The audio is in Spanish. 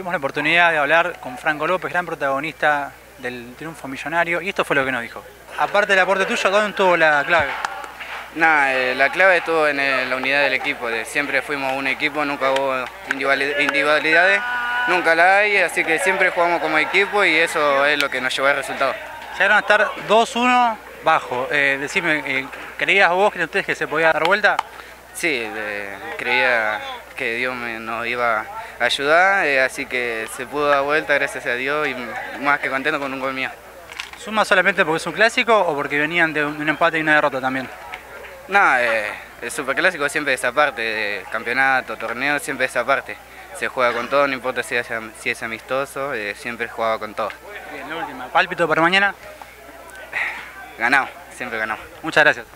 oportunidad de hablar con Franco López, gran protagonista del triunfo millonario, y esto fue lo que nos dijo. Aparte del aporte tuyo, ¿dónde estuvo la clave? Nada, eh, la clave estuvo en eh, la unidad del equipo. De, siempre fuimos un equipo, nunca hubo individualidades, nunca la hay, así que siempre jugamos como equipo y eso es lo que nos llevó al resultado. Llegaron a estar 2-1 bajo. Eh, decime, eh, ¿creías vos, creen ustedes que se podía dar vuelta? Sí, creía que Dios me, nos iba ayudar, eh, así que se pudo dar vuelta, gracias a Dios, y más que contento con un gol mío. ¿Suma solamente porque es un clásico o porque venían de un empate y una derrota también? No, eh, el superclásico siempre es esa parte, de campeonato, torneo, siempre es esa parte. Se juega con todo, no importa si, si es amistoso, eh, siempre jugaba con todo. Bien, la última. ¿Pálpito para mañana? Ganado, siempre ganado. Muchas gracias.